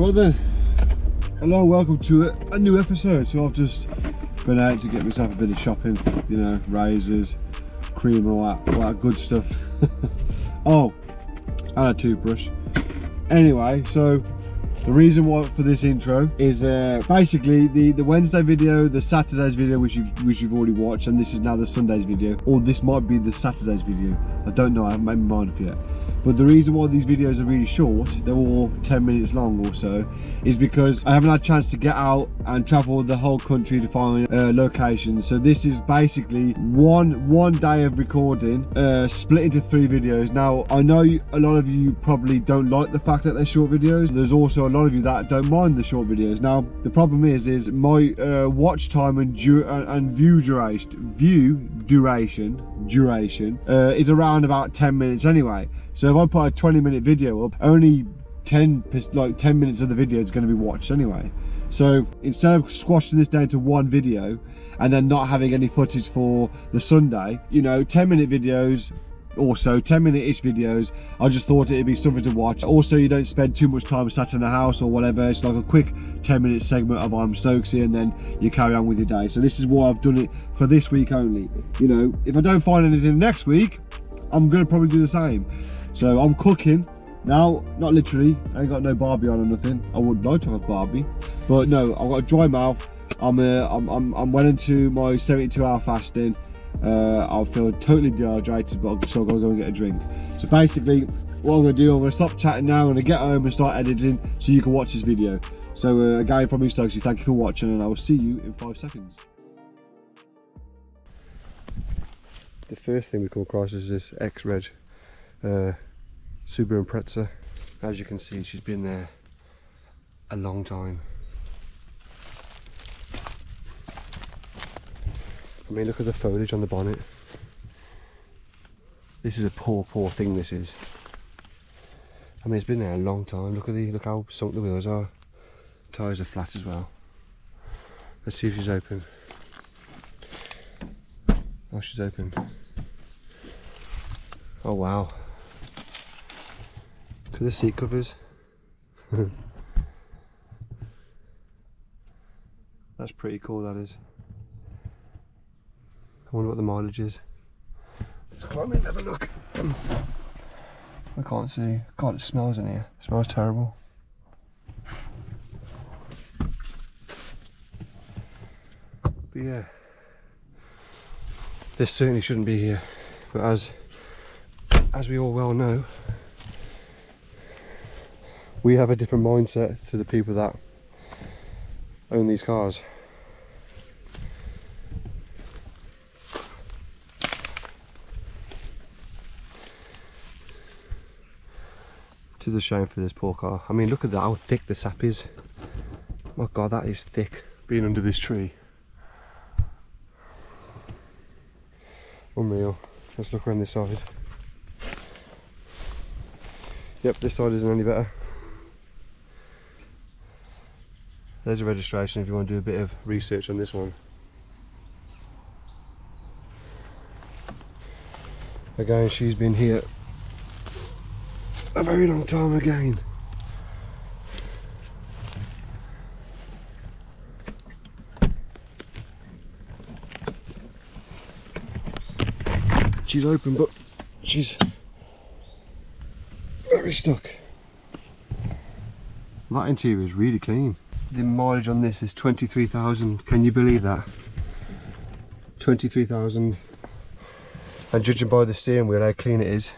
Well then, hello, welcome to a, a, new episode. So I've just been out to get myself a bit of shopping, you know, razors, cream and all that, all that good stuff. oh, and a toothbrush. Anyway, so the reason why for this intro is uh, basically the the Wednesday video, the Saturday's video, which you've which you've already watched, and this is now the Sunday's video, or this might be the Saturday's video. I don't know. I haven't made my mind up yet. But the reason why these videos are really short, they're all 10 minutes long or so, is because I haven't had a chance to get out and travel the whole country to find uh, locations. So this is basically one one day of recording, uh, split into three videos. Now, I know a lot of you probably don't like the fact that they're short videos. There's also a lot of you that don't mind the short videos. Now, the problem is, is my uh, watch time and, and, and view duration, view duration, duration, uh, is around about 10 minutes anyway. So if I put a 20 minute video up, only 10 like 10 minutes of the video is going to be watched anyway. So instead of squashing this down to one video and then not having any footage for the Sunday, you know, 10 minute videos, also 10 minute ish videos i just thought it'd be something to watch. Also you don't spend too much time sat in the house or whatever. It's like a quick 10 minute segment of i'm Stokze and then you carry on with your day. So this is why i've done it for this week only. You know if i don't find anything next week i'm gonna probably do the same so I'm cooking now, not literally, I ain't got no Barbie on or nothing. I would like to have a Barbie, but no, I've got a dry mouth. I'm uh, I'm, I'm, I'm well into my 72 hour fasting. Uh, I feel totally dehydrated, but I'm still go and get a drink. So basically, what I'm gonna do, I'm gonna stop chatting now, I'm gonna get home and start editing so you can watch this video. So uh, again, from me Stokze, thank you for watching and I will see you in five seconds. The first thing we come across is this X-Reg uh, Subaru Impreza. As you can see, she's been there a long time. I mean, look at the foliage on the bonnet. This is a poor, poor thing, this is. I mean, it's been there a long time. Look at the, look how sunk the wheels are. Tyres are flat as well. Let's see if she's open. Oh, she's open. Oh, wow for the seat covers. That's pretty cool that is. I wonder what the mileage is. Let's climb in have a look. I can't see. God, it smells in here. It smells terrible. But yeah, this certainly shouldn't be here. But as as we all well know, we have a different mindset to the people that own these cars. To the shame for this poor car. I mean, look at that, how thick the sap is. My God, that is thick, being under this tree. Unreal. Let's look around this side. Yep, this side isn't any better. There's a registration if you want to do a bit of research on this one. Again, she's been here a very long time again. She's open, but she's very stuck. That interior is really clean the mileage on this is 23,000 can you believe that? 23,000 and judging by the steering wheel how clean it is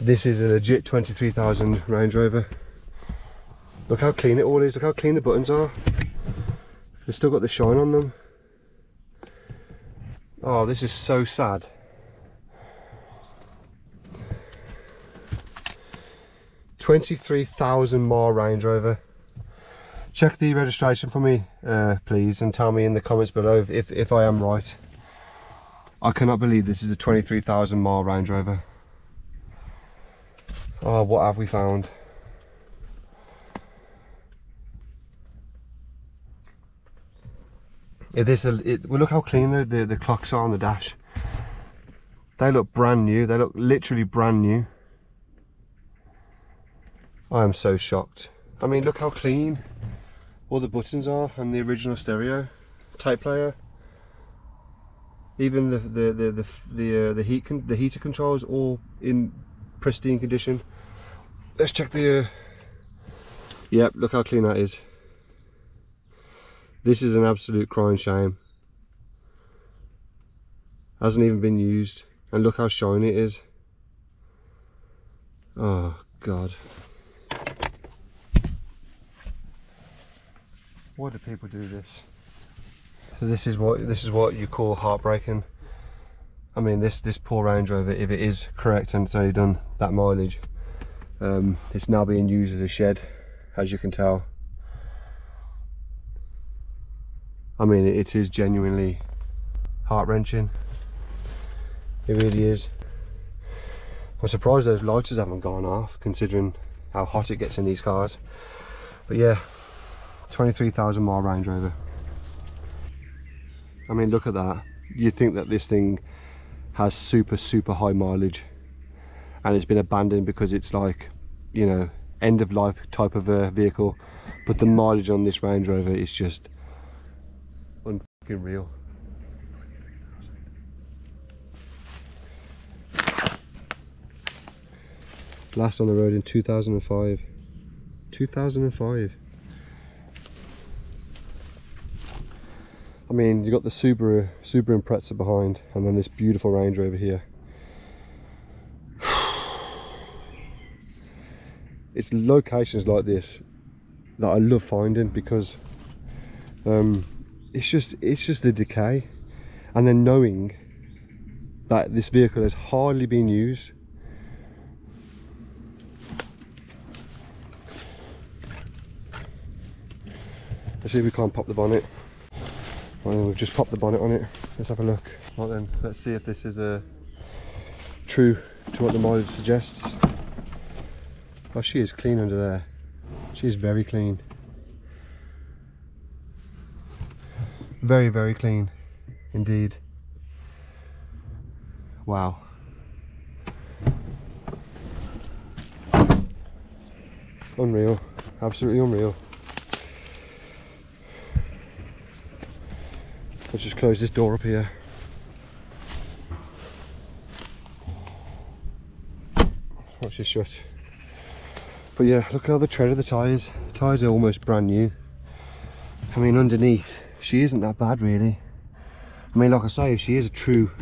this is a legit 23,000 Range Rover. Look how clean it all is. Look how clean the buttons are. They've still got the shine on them. Oh this is so sad. Twenty-three thousand mile Range Rover check the registration for me uh, please and tell me in the comments below if, if I am right. I cannot believe this is a 23,000 mile Range Rover. Oh what have we found? It this it, well look how clean the, the, the clocks are on the dash. They look brand new. They look literally brand new. I am so shocked. I mean, look how clean all the buttons are and the original stereo tape player. Even the the the the the, uh, the heat the heater controls all in pristine condition. Let's check the. Uh... Yep, look how clean that is. This is an absolute crying shame. Hasn't even been used, and look how shiny it is. Oh God. Why do people do this? So this is what this is what you call heartbreaking. I mean, this this poor Range Rover, if it is correct and it's only done that mileage, um, it's now being used as a shed, as you can tell. I mean, it is genuinely heart wrenching. It really is. I'm surprised those lighters haven't gone off, considering how hot it gets in these cars. But yeah, 23,000 mile Range Rover. I mean, look at that. You'd think that this thing has super, super high mileage and it's been abandoned because it's like, you know, end of life type of a vehicle. But the mileage on this Range Rover is just unfucking real. Last on the road in 2005. 2005. I mean, you've got the Subaru, Subaru Impreza behind, and then this beautiful Range Rover here. it's locations like this that I love finding because um, it's just it's just the decay, and then knowing that this vehicle has hardly been used. Let's see if we can't pop the bonnet. Well, we've just popped the bonnet on it. Let's have a look. Right then, let's see if this is uh, true to what the mileage suggests. Oh, she is clean under there. She is very clean. Very, very clean indeed. Wow. Unreal, absolutely unreal. Let's just close this door up here. Watch this shut. But yeah, look at all the tread of the tyres. The tyres are almost brand new. I mean, underneath, she isn't that bad really. I mean, like I say, if she is a true,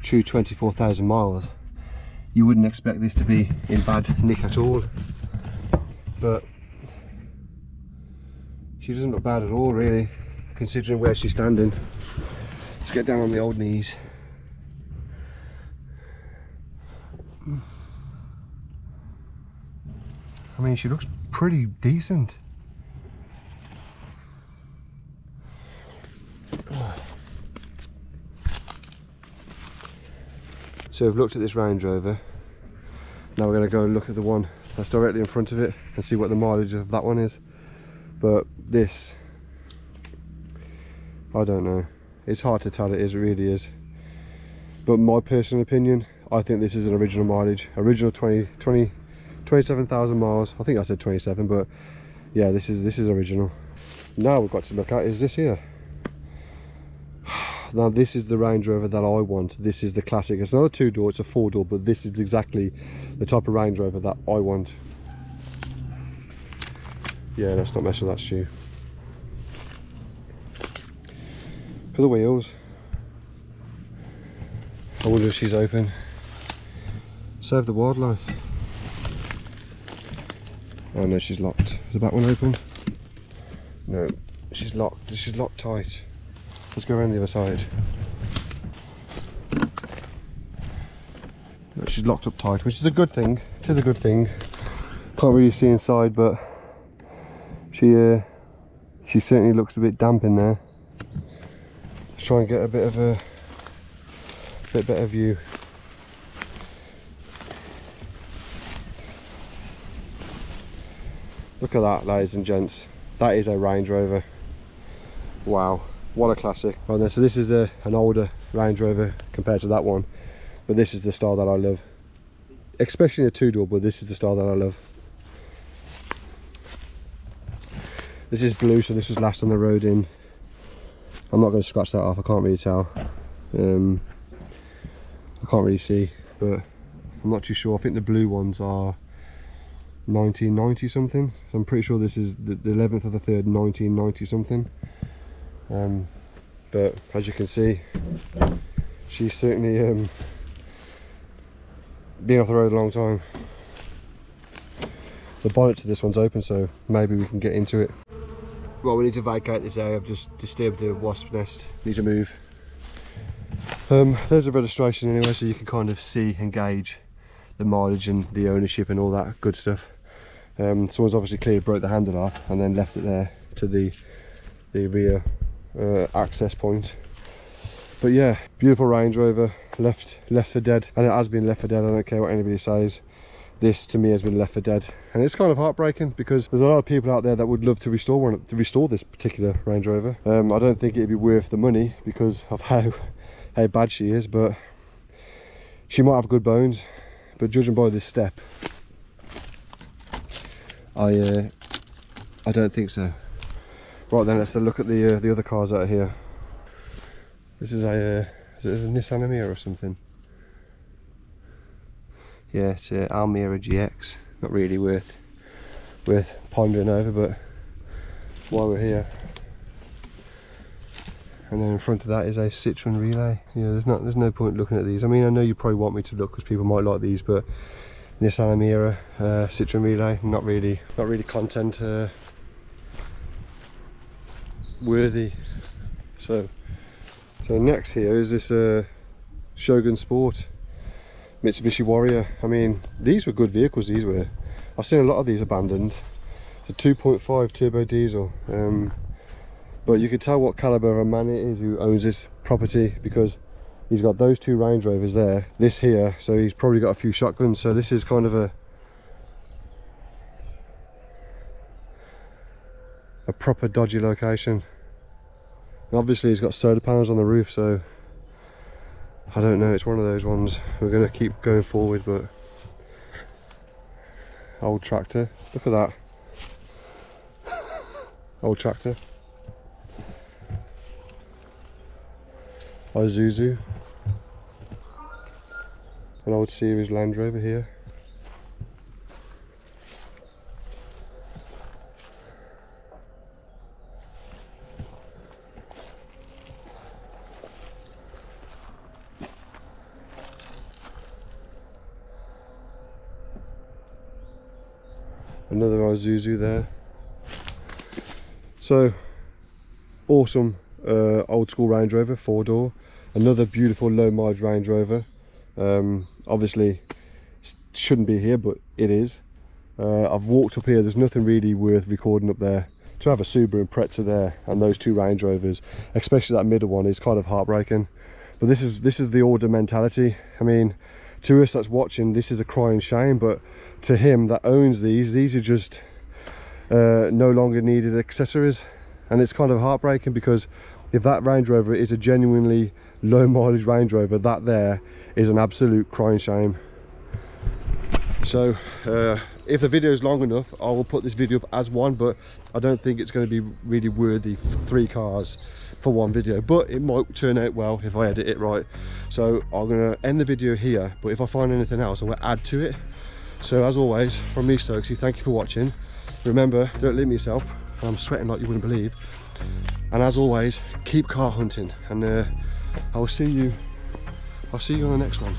true 24,000 miles, you wouldn't expect this to be in bad nick at all. But she doesn't look bad at all really considering where she's standing. Let's get down on the old knees. I mean, she looks pretty decent. So we've looked at this Range Rover. Now we're going to go and look at the one that's directly in front of it and see what the mileage of that one is. But this I don't know. It's hard to tell, it is, it really is. But my personal opinion, I think this is an original mileage. Original 20, 20 27,000 miles. I think I said 27, but yeah, this is this is original. Now we've got to look at is this here. Now this is the Range Rover that I want. This is the classic. It's not a two door, it's a four door, but this is exactly the type of Range Rover that I want. Yeah, let's not mess with that shoe. For the wheels. I wonder if she's open. Save the wildlife. Oh no, she's locked. Is the back one open? No, she's locked. She's locked tight. Let's go around the other side. No, she's locked up tight, which is a good thing. It is a good thing. Can't really see inside, but she uh, she certainly looks a bit damp in there try and get a bit of a bit better view. Look at that ladies and gents. That is a Range Rover. Wow, what a classic. Oh, then, so this is a, an older Range Rover compared to that one. But this is the style that I love. Especially in a two-door, but this is the style that I love. This is blue, so this was last on the road in. I'm not going to scratch that off, I can't really tell. Um, I can't really see, but I'm not too sure. I think the blue ones are 1990 something. So I'm pretty sure this is the, the 11th of the 3rd, 1990 something. Um, but as you can see, she's certainly um, been off the road a long time. The bonnet to this one's open, so maybe we can get into it. Well, we need to vacate this area. I've just disturbed the wasp nest. Need to move. Um, there's a registration anyway, so you can kind of see and gauge the mileage and the ownership and all that good stuff. Um, someone's obviously clearly broke the handle off and then left it there to the the rear uh, access point. But yeah, beautiful Range Rover, left left for dead, and it has been left for dead. I don't care what anybody says. This to me has been left for dead, and it's kind of heartbreaking because there's a lot of people out there that would love to restore one, to restore this particular Range Rover. Um, I don't think it'd be worth the money because of how how bad she is, but she might have good bones. But judging by this step, I uh, I don't think so. Right then, let's look at the uh, the other cars out here. This is a uh, is it a Nissan Almera or something? Yeah, it's a Almera GX. Not really worth worth pondering over, but while we're here. And then in front of that is a Citroen Relay. Yeah, there's not there's no point looking at these. I mean, I know you probably want me to look because people might like these, but this Almera, uh, Citroen Relay, not really, not really content uh, worthy. So, so next here is this uh, Shogun Sport Mitsubishi Warrior. I mean, these were good vehicles. These were. I've seen a lot of these abandoned. It's a 2.5 turbo diesel. Um, but you can tell what caliber of a man it is who owns this property because he's got those two Range Rovers there, this here, so he's probably got a few shotguns. So this is kind of a a proper dodgy location. And obviously he's got solar panels on the roof, so I don't know, it's one of those ones. We're gonna keep going forward, but old tractor, look at that. Old tractor. Isuzu. An old series Land Rover here. Another Isuzu there. So, awesome uh, old school Range Rover, four door. Another beautiful low mileage Range Rover. Um, obviously, shouldn't be here, but it is. Uh, I've walked up here, there's nothing really worth recording up there. To have a Subaru and Impreza there and those two Range Rovers, especially that middle one, is kind of heartbreaking. But this is this is the order mentality. I mean, to us that's watching, this is a crying shame, but to him that owns these, these are just uh, no longer needed accessories. And it's kind of heartbreaking because if that Range Rover is a genuinely low mileage Range Rover, that there is an absolute crying shame. So uh, if the video is long enough, I will put this video up as one, but I don't think it's going to be really worthy three cars for one video, but it might turn out well if I edit it right. So I'm to end the video here, but if I find anything else, I will add to it. So as always, from me Stokze, thank you for watching. Remember, don't limit yourself. I'm sweating like you wouldn't believe and as always keep car hunting and uh, I'll see you I'll see you on the next one